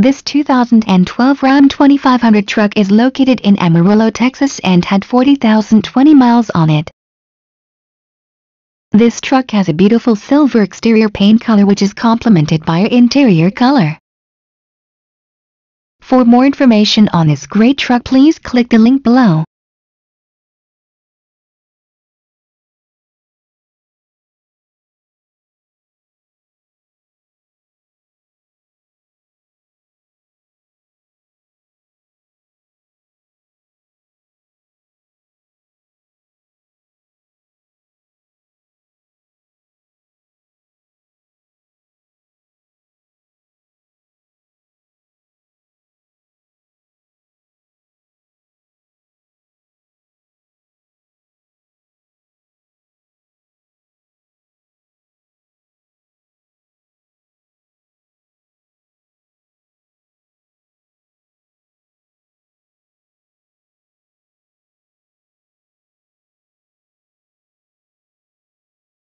This 2012 Ram 2500 truck is located in Amarillo, Texas and had 40,020 miles on it. This truck has a beautiful silver exterior paint color which is complemented by an interior color. For more information on this great truck please click the link below.